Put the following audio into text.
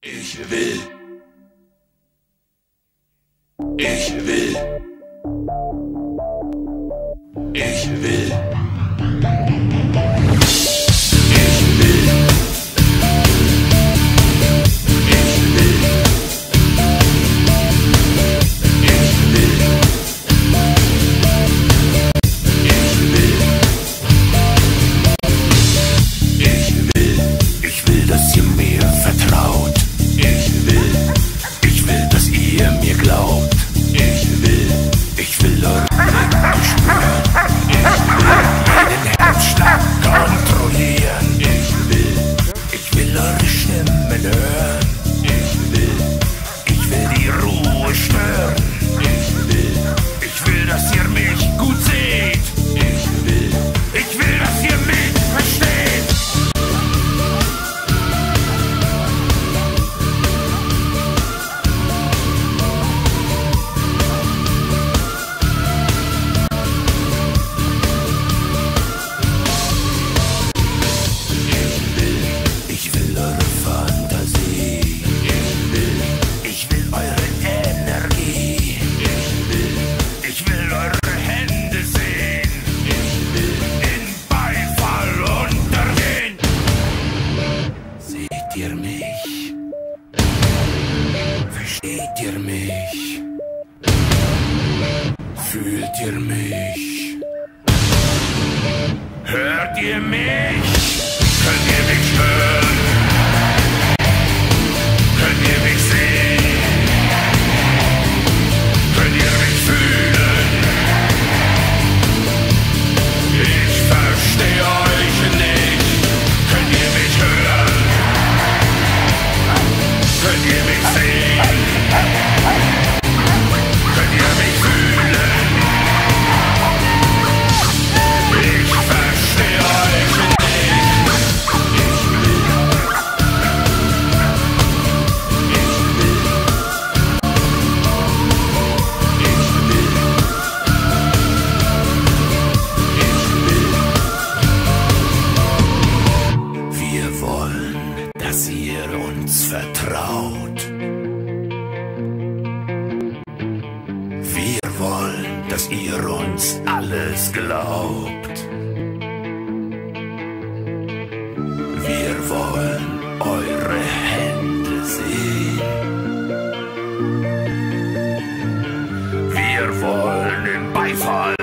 Ich will. Ich will. Ich will. Ich will, dass ihr mir vertraut. mich? Versteht ihr mich? Fühlt ihr mich? Hört ihr mich? uns vertraut. Wir wollen, dass ihr uns alles glaubt. Wir wollen eure Hände sehen. Wir wollen im Beifall